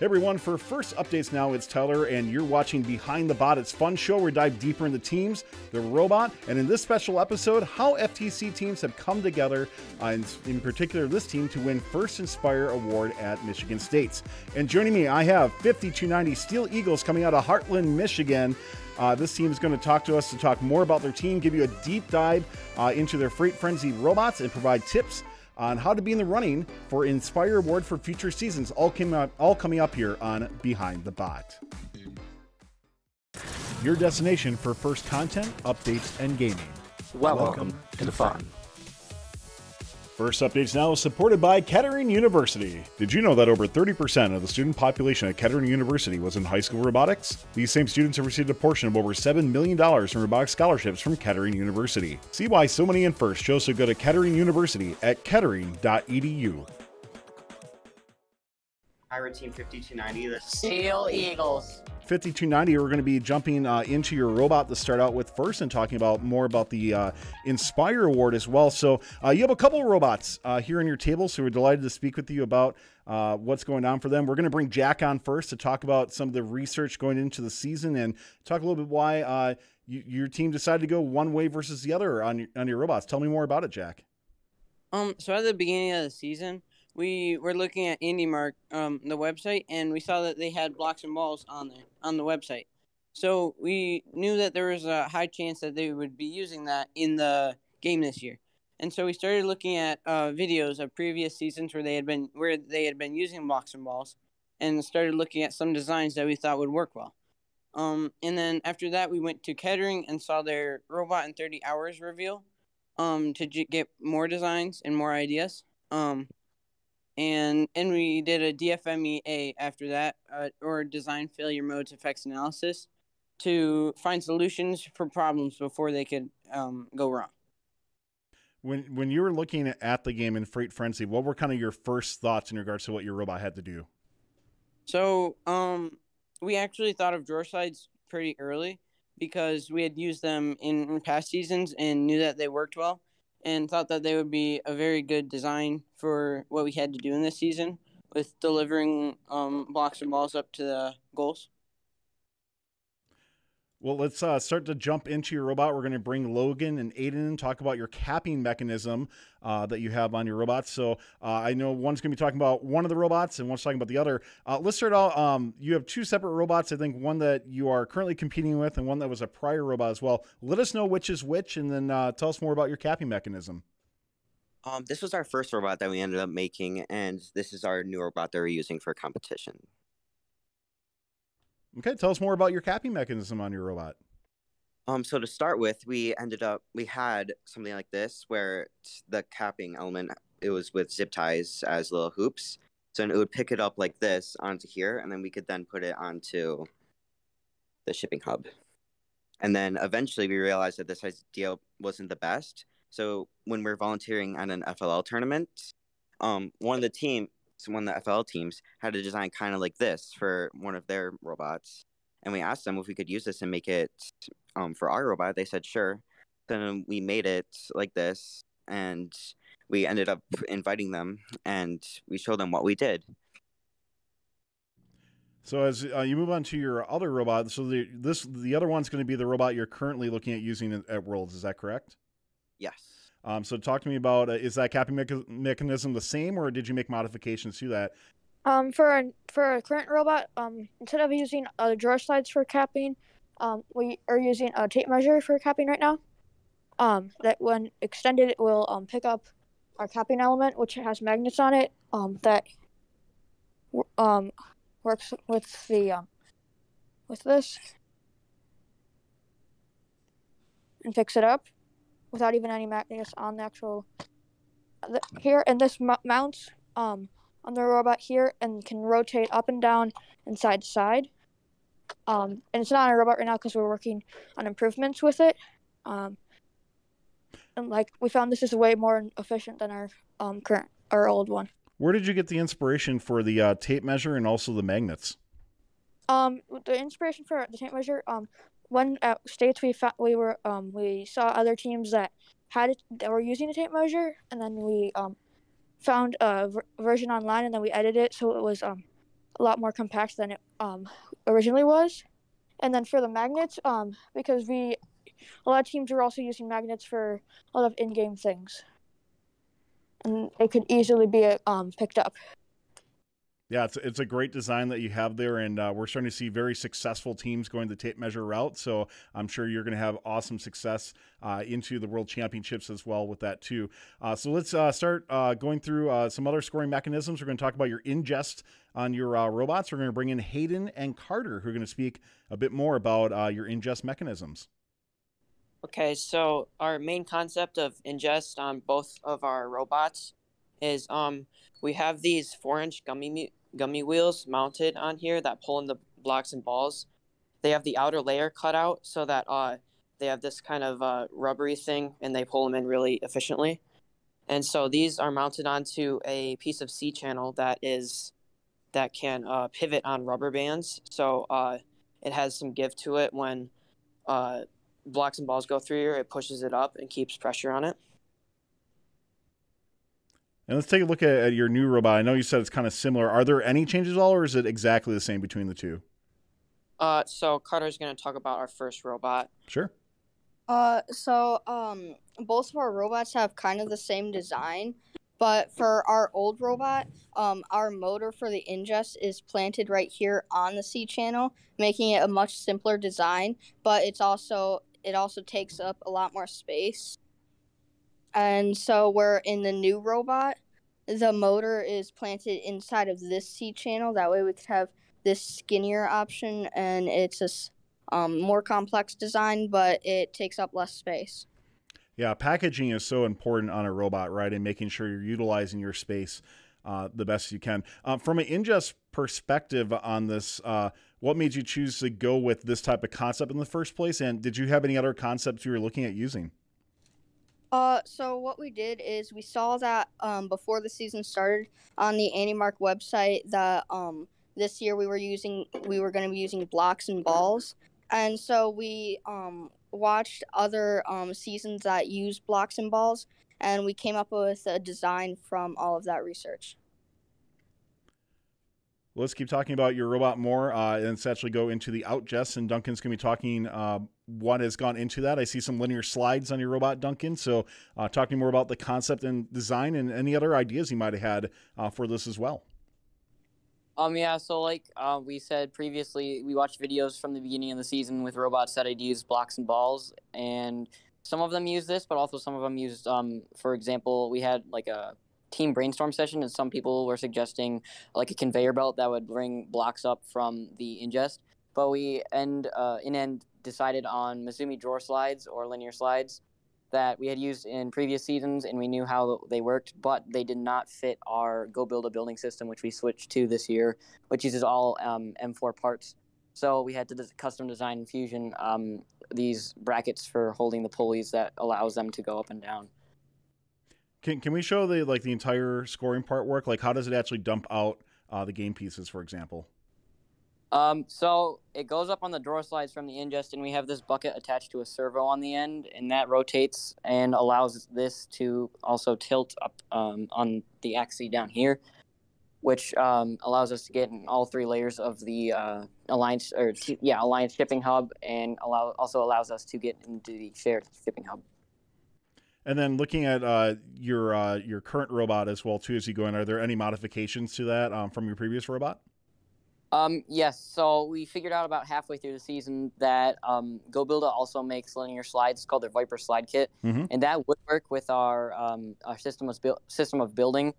Hey everyone, for first updates now, it's Tyler, and you're watching Behind the Bot. It's fun show where we dive deeper into the teams, the robot, and in this special episode, how FTC teams have come together, uh, and in particular this team, to win First Inspire Award at Michigan State's. And joining me, I have 5290 Steel Eagles coming out of Hartland, Michigan. Uh, this team is going to talk to us to talk more about their team, give you a deep dive uh, into their Freight Frenzy robots, and provide tips on how to be in the running for Inspire Award for future seasons. All came out, all coming up here on Behind the Bot. Your destination for first content, updates, and gaming. Welcome, Welcome to the fun. First Updates Now is supported by Kettering University. Did you know that over 30% of the student population at Kettering University was in high school robotics? These same students have received a portion of over $7 million in robotics scholarships from Kettering University. See why so many in first chose to go to Kettering University at kettering.edu. Pirate Team 5290, the Steel Eagles. 5290, we're going to be jumping uh, into your robot to start out with first and talking about more about the uh, Inspire Award as well. So, uh, you have a couple of robots uh, here on your table, so we're delighted to speak with you about uh, what's going on for them. We're going to bring Jack on first to talk about some of the research going into the season and talk a little bit why uh, you, your team decided to go one way versus the other on your, on your robots. Tell me more about it, Jack. Um, so at the beginning of the season, we were looking at AndyMark, um, the website, and we saw that they had blocks and balls on there on the website. So we knew that there was a high chance that they would be using that in the game this year. And so we started looking at uh, videos of previous seasons where they had been where they had been using blocks and balls, and started looking at some designs that we thought would work well. Um, and then after that, we went to Kettering and saw their robot in 30 hours reveal um, to get more designs and more ideas. Um, and and we did a DFMEA after that, uh, or design failure modes effects analysis, to find solutions for problems before they could um, go wrong. When when you were looking at the game in Freight Frenzy, what were kind of your first thoughts in regards to what your robot had to do? So, um, we actually thought of drawer slides pretty early because we had used them in, in past seasons and knew that they worked well and thought that they would be a very good design for what we had to do in this season with delivering um, blocks and balls up to the goals. Well, let's uh, start to jump into your robot. We're going to bring Logan and Aiden and talk about your capping mechanism uh, that you have on your robots. So uh, I know one's going to be talking about one of the robots and one's talking about the other. Uh, let's start out. Um, you have two separate robots. I think one that you are currently competing with and one that was a prior robot as well. Let us know which is which, and then uh, tell us more about your capping mechanism. Um, this was our first robot that we ended up making, and this is our new robot that we're using for competition. Okay, tell us more about your capping mechanism on your robot. Um, so to start with, we ended up we had something like this where the capping element it was with zip ties as little hoops. So it would pick it up like this onto here, and then we could then put it onto the shipping hub. And then eventually we realized that this idea wasn't the best. So when we're volunteering at an FLL tournament, um, one of the team one of the FL teams had a design kind of like this for one of their robots. And we asked them if we could use this and make it um, for our robot. They said sure. Then we made it like this, and we ended up inviting them, and we showed them what we did. So as uh, you move on to your other robot, so the this the other one's going to be the robot you're currently looking at using at Worlds. Is that correct? Yes. Um, so talk to me about uh, is that capping mecha- mechanism the same, or did you make modifications to that? Um, for a, for a current robot, um, instead of using uh, drawer slides for capping, um, we are using a tape measure for capping right now. Um, that when extended, it will um, pick up our capping element, which has magnets on it. Um, that um, works with the um, with this and picks it up without even any magnets on the actual the, here and this m- mounts um on the robot here and can rotate up and down and side to side. Um and it's not on a robot right now because we're working on improvements with it. Um and like we found this is way more efficient than our um current our old one. Where did you get the inspiration for the uh, tape measure and also the magnets? Um the inspiration for the tape measure um when at states we found we were um we saw other teams that had it that were using a tape measure and then we um found a ver- version online and then we edited it so it was um a lot more compact than it um, originally was. And then for the magnets, um, because we a lot of teams were also using magnets for a lot of in-game things, and it could easily be um, picked up. Yeah, it's it's a great design that you have there, and uh, we're starting to see very successful teams going the tape measure route. So I'm sure you're going to have awesome success uh, into the World Championships as well with that too. Uh, so let's uh, start uh, going through uh, some other scoring mechanisms. We're going to talk about your ingest on your robots. We're going to bring in Hayden and Carter, who are going to speak a bit more about your ingest mechanisms. Okay, so our main concept of ingest on both of our robots is um we have these four inch gummy gummy wheels mounted on here that pull in the blocks and balls. They have the outer layer cut out so that uh, they have this kind of uh, rubbery thing and they pull them in really efficiently. And so these are mounted onto a piece of C channel that is that can uh, pivot on rubber bands. So uh, it has some give to it when uh, blocks and balls go through here. It pushes it up and keeps pressure on it. And let's take a look at, at, your new robot. I know you said it's kind of similar. Are there any changes at all, or is it exactly the same between the two? Uh, so Carter's going to talk about our first robot. Sure. Uh, so um, both of our robots have kind of the same design, but for our old robot, um, our motor for the ingest is planted right here on the C channel, making it a much simpler design. But it's also it also takes up a lot more space. And so we're in the new robot. The motor is planted inside of this C channel. That way we could have this skinnier option, and it's a um, more complex design, but it takes up less space. Yeah, packaging is so important on a robot, right? And making sure you're utilizing your space uh, the best you can. Uh, from an ingest perspective on this, uh, what made you choose to go with this type of concept in the first place? And did you have any other concepts you were looking at using? Uh, so what we did is we saw that um, before the season started on the AndyMark website that um, this year we were using we were going to be using blocks and balls, and so we um, watched other um, seasons that use blocks and balls, and we came up with a design from all of that research let's keep talking about your robot more uh, and let's actually go into the out. Jess and duncan's going to be talking uh, what has gone into that. I see some linear slides on your robot duncan. So uh, talking more about the concept and design and any other ideas you might have had uh, for this as well. Um yeah so like uh, we said previously we watched videos from the beginning of the season with robots that had used blocks and balls and some of them use this but also some of them used um, for example we had like a team brainstorm session, and some people were suggesting like a conveyor belt that would bring blocks up from the ingest. But we end uh, in end decided on Misumi drawer slides or linear slides that we had used in previous seasons, and we knew how they worked, but they did not fit our goBILDA Building system, which we switched to this year, which uses all um, M4 parts. So we had to custom design Fusion um, these brackets for holding the pulleys that allows them to go up and down. Can can we show the like the entire scoring part work? Like how does it actually dump out uh, the game pieces, for example? Um, so it goes up on the drawer slides from the ingest, and we have this bucket attached to a servo on the end, and that rotates and allows this to also tilt up um, on the axis down here, which um, allows us to get in all three layers of the uh, alliance or yeah alliance shipping hub, and allow also allows us to get into the shared shipping hub. And then looking at uh, your uh, your current robot as well too as you go in, are there any modifications to that um, from your previous robot? Um, yes. So we figured out about halfway through the season that um, goBILDA also makes linear slides it's called their Viper Slide Kit, mm-hmm. and that would work with our um, our system of system of building.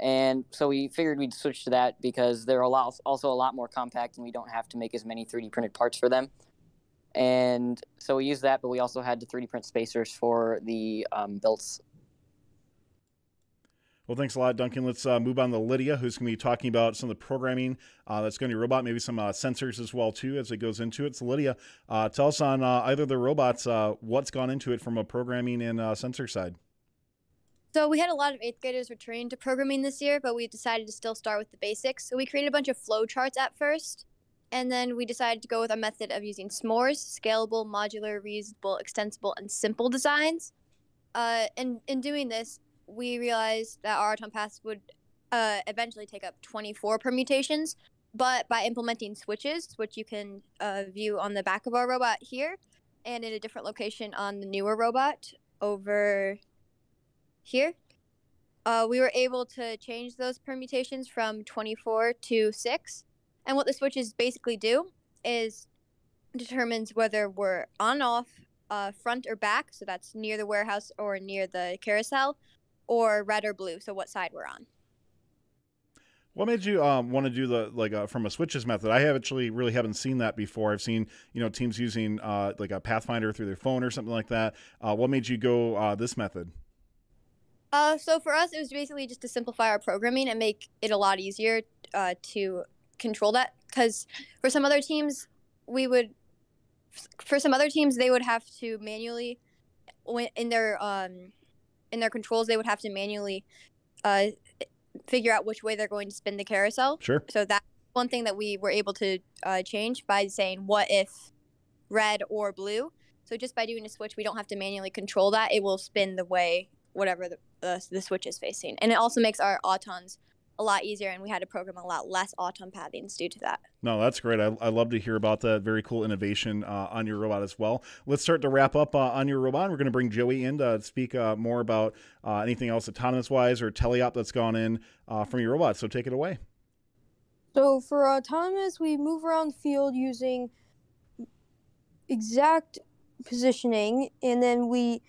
And so we figured we'd switch to that because they're a lot, also a lot more compact, and we don't have to make as many 3D printed parts for them. And so we used that, but we also had to 3D print spacers for the um, belts. Well, thanks a lot, Duncan. Let's uh, move on to Lydia, who's going to be talking about some of the programming uh, that's going to be robot, maybe some uh, sensors as well too as it goes into it. So, Lydia, uh, tell us on uh, either the robots uh, what's gone into it from a programming and sensor side. So we had a lot of eighth graders returning to programming this year, but we decided to still start with the basics. So we created a bunch of flow charts at first, and then we decided to go with a method of using s'mores, scalable, modular, reusable, extensible, and simple designs. Uh, and in doing this, we realized that our auton paths would uh, eventually take up 24 permutations, but by implementing switches, which you can uh, view on the back of our robot here, and in a different location on the newer robot over here, uh, we were able to change those permutations from 24 to 6. And what the switches basically do is determines whether we're on off uh, front or back, so that's near the warehouse or near the carousel, or red or blue, so what side we're on. What made you um, want to do the like uh, from a switches method? I have actually really haven't seen that before. I've seen you know teams using uh, like a Pathfinder through their phone or something like that. Uh, what made you go uh, this method? Uh, so for us, it was basically just to simplify our programming and make it a lot easier uh, to control that. Because for some other teams, we would, for some other teams, they would have to manually, in their um, in their controls, they would have to manually uh, figure out which way they're going to spin the carousel. Sure. So that's one thing that we were able to uh, change by saying, what if red or blue? So just by doing a switch, we don't have to manually control that. It will spin the way whatever the, the, the switch is facing. And it also makes our autons a lot easier, and we had to program a lot less auton pathings due to that. No, that's great. I, I love to hear about that. Very cool innovation uh, on your robot as well. Let's start to wrap up uh, on your robot. We're going to bring Joey in to speak uh, more about uh, anything else autonomous wise or teleop that's gone in uh, from your robot. So take it away. So for autonomous, we move around the field using exact positioning, and then we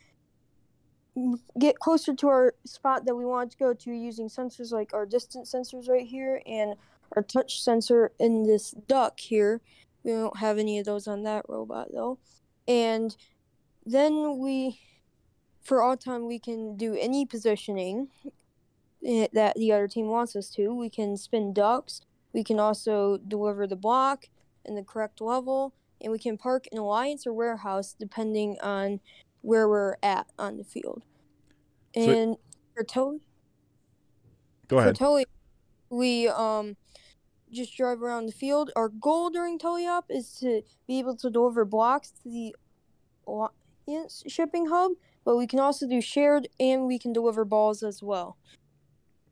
get closer to our spot that we want to go to using sensors like our distance sensors right here and our touch sensor in this duck here. We don't have any of those on that robot though. And then we, for all time, we can do any positioning that the other team wants us to. We can spin ducks. We can also deliver the block in the correct level. And we can park an alliance or warehouse depending on where we're at on the field. And so, for Tully, go ahead. For Tully, we um just drive around the field. Our goal during Teleop is to be able to deliver blocks to the alliance shipping hub, but we can also do shared and we can deliver balls as well.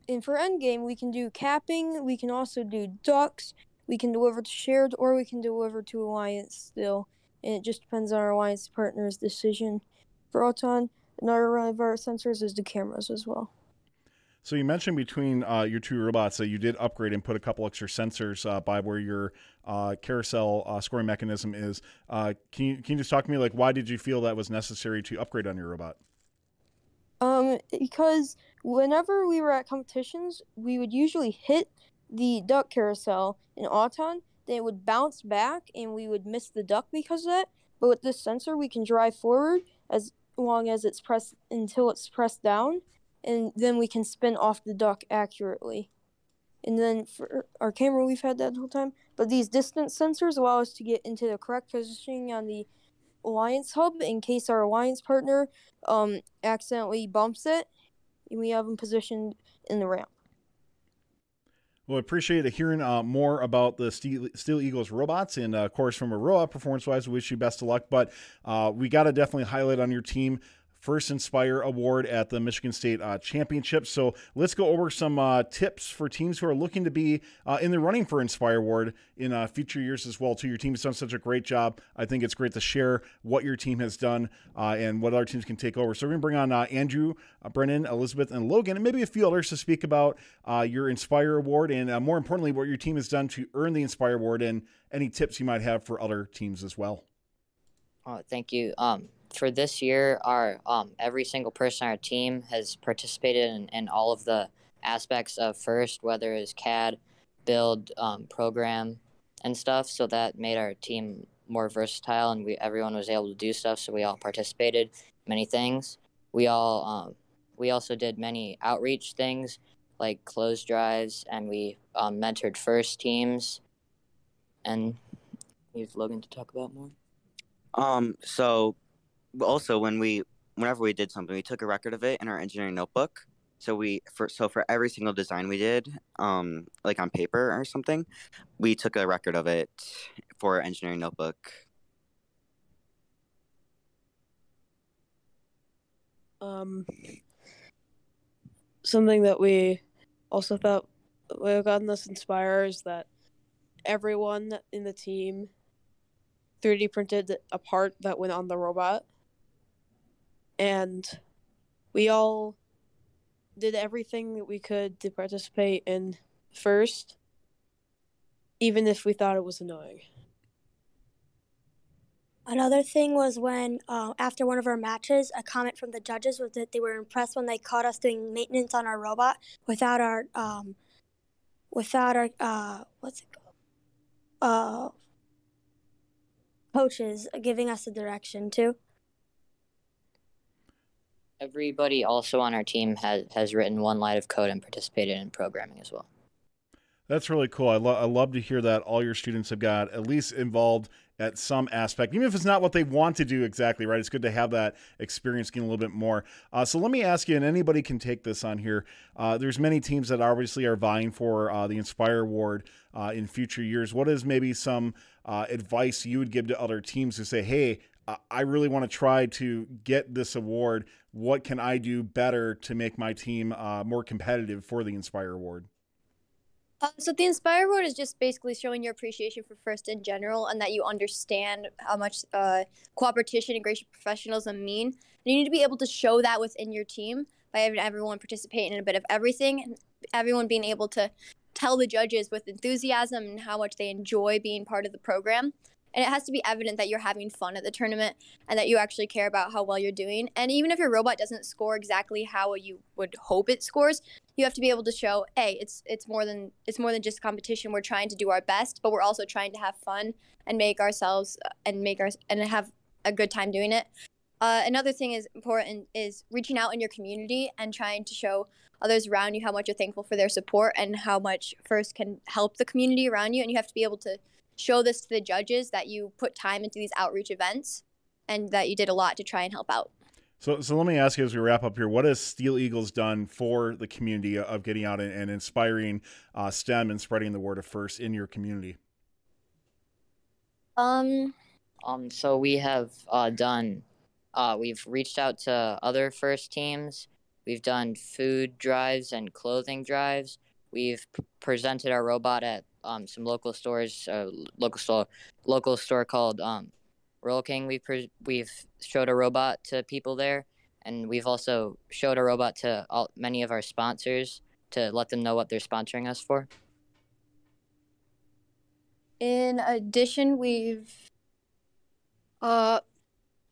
And for endgame, we can do capping. We can also do ducks. We can deliver to shared or we can deliver to alliance still. And it just depends on our alliance partner's decision. For Auton, another one of our sensors is the cameras as well. So you mentioned between uh, your two robots that you did upgrade and put a couple extra sensors uh, by where your uh, carousel uh, scoring mechanism is. Uh, can you can you just talk to me like why did you feel that was necessary to upgrade on your robot? Um, because whenever we were at competitions, we would usually hit the duck carousel in Auton, then it would bounce back and we would miss the duck because of that. But with this sensor, we can drive forward as long as it's pressed until it's pressed down, and then we can spin off the duck accurately. And then for our camera, we've had that the whole time. But these distance sensors allow us to get into the correct positioning on the alliance hub in case our alliance partner um, accidentally bumps it, and we have them positioned in the ramp. Well, appreciate hearing uh, more about the Steel, Steel Eagles robots. And uh, of course, from Aroa performance wise, we wish you best of luck. But uh, we got to definitely highlight on your team first Inspire Award at the Michigan State uh, Championship. So let's go over some uh, tips for teams who are looking to be uh, in the running for Inspire Award in uh, future years as well. Too, your team has done such a great job. I think it's great to share what your team has done uh, and what other teams can take over. So we're going to bring on uh, Andrew, Brennan, Elizabeth, and Logan, and maybe a few others to speak about your Inspire Award and more importantly, what your team has done to earn the Inspire Award and any tips you might have for other teams as well. Oh, thank you. Um, for this year, our um, every single person on our team has participated in, in all of the aspects of FIRST, whether it's CAD, build, um, program, and stuff. So that made our team more versatile, and we everyone was able to do stuff. So we all participated many things. We all um, we also did many outreach things like closed drives, and we um, mentored FIRST teams. And use Logan to talk about more. Um. So also when we whenever we did something, we took a record of it in our engineering notebook. So we for so for every single design we did, um, like on paper or something, we took a record of it for our engineering notebook. Um, something that we also thought we have gotten this inspire is that everyone in the team 3D printed a part that went on the robot. And we all did everything that we could to participate in first, even if we thought it was annoying. Another thing was when, uh, after one of our matches, a comment from the judges was that they were impressed when they caught us doing maintenance on our robot without our, um, without our, uh, what's it called? Uh, coaches giving us a direction too. Everybody also on our team has has written one line of code and participated in programming as well. That's really cool. I, lo- I love to hear that all your students have got at least involved at some aspect, even if it's not what they want to do exactly, right? It's good to have that experience getting a little bit more. Uh, so let me ask you, and anybody can take this on here. Uh, there's many teams that obviously are vying for uh, the Inspire Award uh, in future years. What is maybe some uh, advice you would give to other teams to say, hey, I really want to try to get this award. What can I do better to make my team uh, more competitive for the Inspire Award? Uh, so the Inspire Award is just basically showing your appreciation for First in general, and that you understand how much uh, cooperation and gracious professionalism mean. And you need to be able to show that within your team by having everyone participate in a bit of everything, and everyone being able to tell the judges with enthusiasm and how much they enjoy being part of the program and it has to be evident that you're having fun at the tournament and that you actually care about how well you're doing. And even if your robot doesn't score exactly how you would hope it scores, you have to be able to show, hey, it's it's more than it's more than just competition. We're trying to do our best, but we're also trying to have fun and make ourselves and make our and have a good time doing it. Uh, another thing is important is reaching out in your community and trying to show others around you how much you're thankful for their support and how much first can help the community around you. And you have to be able to show this to the judges that you put time into these outreach events and that you did a lot to try and help out. So, so let me ask you as we wrap up here: What has Steel Eagles done for the community of getting out and, and inspiring uh, STEM and spreading the word of first in your community? Um, um. So we have uh, done. Uh, we've reached out to other first teams. We've done food drives and clothing drives. We've p- presented our robot at um, some local stores, uh, local store, local store called um, Royal King. We've pre- we've showed a robot to people there, and we've also showed a robot to all, many of our sponsors to let them know what they're sponsoring us for. In addition, we've uh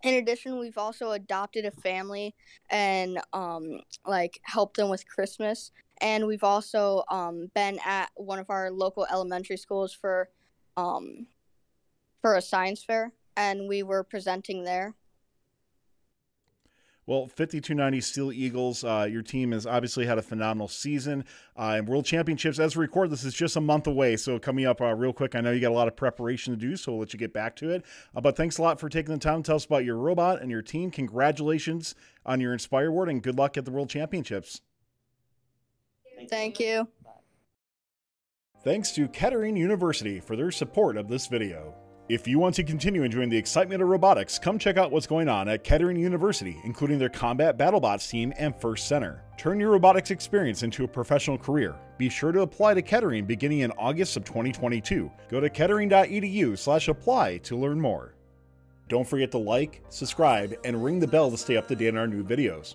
in addition, we've also adopted a family and um like helped them with Christmas and we've also um, been at one of our local elementary schools for um, for a science fair, and we were presenting there. Well, 5290 Steel Eagles, uh, your team has obviously had a phenomenal season. Uh, and World Championships, as we record this, is just a month away. So, coming up uh, real quick, I know you got a lot of preparation to do, so we'll let you get back to it. Uh, but thanks a lot for taking the time to tell us about your robot and your team. Congratulations on your Inspire Award, and good luck at the World Championships. Thank you. Thanks to Kettering University for their support of this video. If you want to continue enjoying the excitement of robotics, come check out what's going on at Kettering University, including their Combat BattleBots team and First Center. Turn your robotics experience into a professional career. Be sure to apply to Kettering beginning in August of 2022. Go to kettering.edu/apply to learn more. Don't forget to like, subscribe, and ring the bell to stay up to date on our new videos.